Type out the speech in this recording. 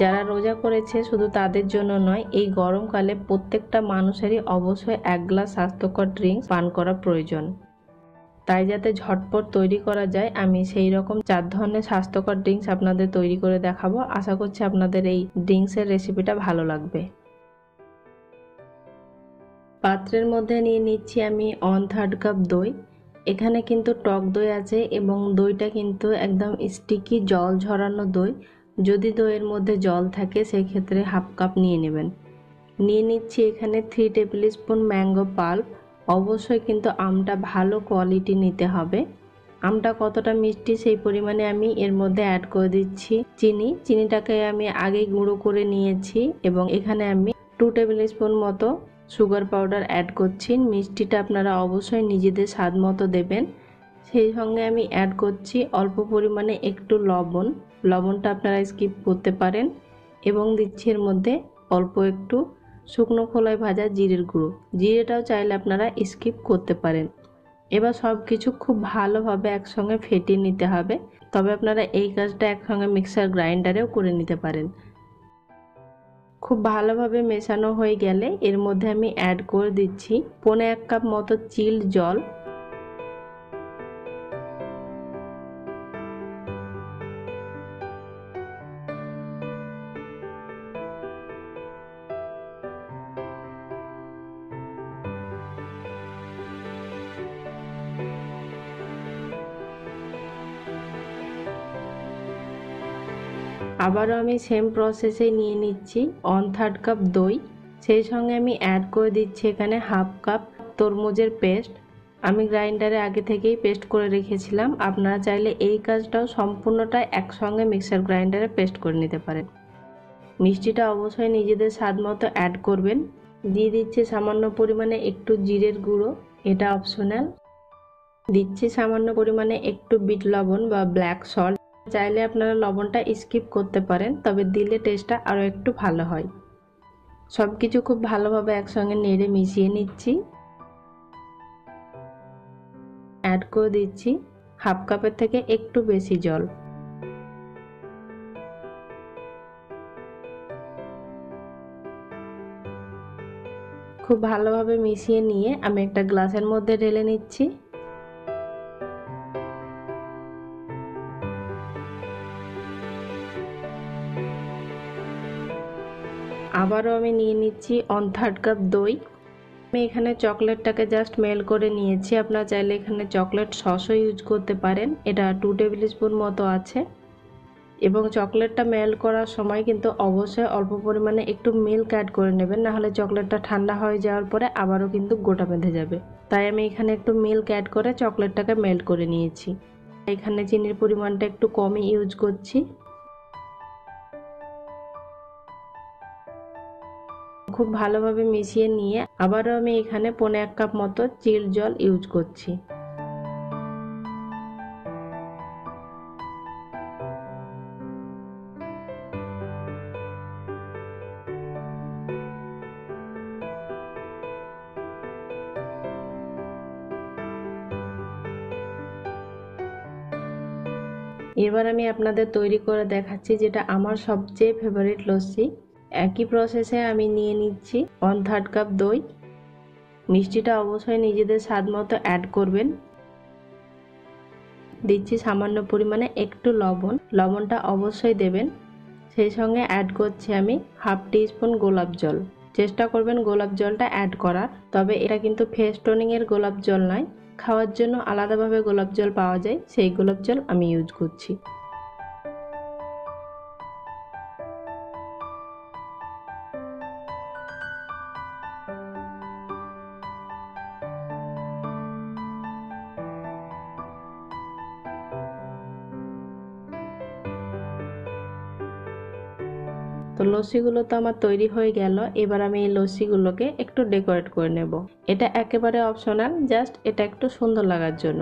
যারা রোজা করেছে শুধু তাদের জন্য নয়, এই গরমকালে প্রত্যেকটা মানুষেরই অবশ্যই এক গ্লাস স্বাস্থ্যকর ড্রিঙ্কস পান করা প্রয়োজন। তাই যাতে ঝটপট তৈরি করা যায়, আমি সেই রকম চার ধরনের স্বাস্থ্যকর ড্রিঙ্কস আপনাদের তৈরি করে দেখাবো। আশা করছি আপনাদের এই ড্রিঙ্কসের রেসিপিটা ভালো লাগবে। পাত্রের মধ্যে নিয়ে নিচ্ছি আমি ওয়ান থার্ড কাপ দই। এখানে কিন্তু টক দই আছে এবং দইটা কিন্তু একদম স্টিকি জল ঝরানো দই। যদি দইয়ের মধ্যে জল থাকে, সেক্ষেত্রে হাফ কাপ নিয়ে নেবেন। নিয়ে নিচ্ছি এখানে three tablespoon mango pulp অবশ্যই কিন্তু আমটা ভালো কোয়ালিটি নিতে হবে। আমটা কতটা মিষ্টি সেই পরিমাণে আমি এর মধ্যে অ্যাড করে দিচ্ছি। চিনি, চিনিটাকে আমি আগেই গুঁড়ো করে নিয়েছি এবং এখানে আমি টু টেবিল স্পুন মতো সুগার পাউডার অ্যাড করছি। মিষ্টিটা আপনারা অবশ্যই নিজেদের স্বাদ মতো দেবেন। সেই সঙ্গে আমি অ্যাড করছি অল্প পরিমাণে একটু লবণ। লবণটা আপনারা স্কিপ করতে পারেন এবং দিচ্ছি এর মধ্যে অল্প একটু শুকনো খোলায় ভাজা জিরের গুঁড়ো। জিরেটাও চাইলে আপনারা স্কিপ করতে পারেন। এবার সব কিছু খুব ভালোভাবে একসঙ্গে ফেটিয়ে নিতে হবে। তবে আপনারা এই কাজটা একসঙ্গে মিক্সার গ্রাইন্ডারেও করে নিতে পারেন। খুব ভালোভাবে মেশানো হয়ে গেলে এর মধ্যে আমি অ্যাড করে দিচ্ছি। পনে এক কাপ মতো চিল জল। আবারও আমি সেম প্রসেসে নিয়ে নিচ্ছি। ওয়ান থার্ড কাপ দই। সেই সঙ্গে আমি অ্যাড করে দিচ্ছি এখানে হাফ কাপ তরমুজের পেস্ট আমি গ্রাইন্ডারে আগে থেকেই পেস্ট করে রেখেছিলাম। আপনারা চাইলে এই কাজটাও সম্পূর্ণটা একসঙ্গে মিক্সার গ্রাইন্ডারে পেস্ট করে নিতে পারেন। মিষ্টিটা অবশ্যই নিজেদের স্বাদ মতো অ্যাড করবেন। দিয়ে দিচ্ছে সামান্য পরিমাণে একটু জিরের গুঁড়ো। এটা অপশনাল দিচ্ছি সামান্য পরিমাণে একটু বিট লবণ বা ব্ল্যাক সল্ট চাইলে আপনারা লবণটা স্কিপ করতে পারেন, তবে দিলে টেস্টটা আরও একটু ভালো হয়। সব কিছু খুব ভালোভাবে একসঙ্গে নেড়ে মিশিয়ে নিচ্ছি। অ্যাড করে দিচ্ছি হাফ কাপের থেকে একটু বেশি জল। খুব ভালোভাবে মিশিয়ে নিয়ে আমি একটা গ্লাসের মধ্যে ঢেলে নিচ্ছি। আবারও আমি নিয়ে নিচ্ছি অন থার্ড কাপ দই। আমি এখানে চকলেটটাকে জাস্ট মেল করে নিয়েছি। আপনারা চাইলে এখানে চকলেট সসও ইউজ করতে পারেন। এটা টু টেবিল স্পুন মতো আছে। এবং চকলেটটা মেল করার সময় কিন্তু অবশ্যই অল্প পরিমাণে একটু মিল্ক অ্যাড করে নেবেন। নাহলে চকলেটটা ঠান্ডা হয়ে যাওয়ার পরে আবারও কিন্তু গোটা বেঁধে যাবে। তাই আমি এখানে একটু মিল্ক অ্যাড করে চকলেটটাকে মেল্ট করে নিয়েছি। এখানে চিনির পরিমাণটা একটু কমই ইউজ করছি। খুব ভালোভাবে মিশিয়ে নিয়ে আবারও আমি এখানে পনে এক কাপ মতো চিল জল ইউজ করছি। এবার আমি আপনাদের তৈরি করে দেখাচ্ছি যেটা আমার সবচেয়ে ফেভারিট লস্যি। একই প্রসেসে আমি নিয়ে নিচ্ছি ওয়ান থার্ড কাপ দই। মিষ্টিটা অবশ্যই নিজেদের স্বাদ মতো অ্যাড করবেন। দিচ্ছি সামান্য পরিমাণে একটু লবণ। লবণটা অবশ্যই দেবেন। সেই সঙ্গে অ্যাড করছি আমি হাফ টি স্পুন গোলাপ জল। চেষ্টা করবেন গোলাপ জলটা অ্যাড করার। তবে এটা কিন্তু ফেস টোনিংয়ের গোলাপ জল নয়। খাওয়ার জন্য আলাদাভাবে গোলাপ জল পাওয়া যায়। সেই গোলাপ জল আমি ইউজ করছি। তো লস্যিগুলো তো আমার তৈরি হয়ে গেল। এবার আমি এই লস্যিগুলোকে একটু ডেকোরেট করে নেব। এটা একেবারে অপশনাল জাস্ট এটা একটু সুন্দর লাগার জন্য।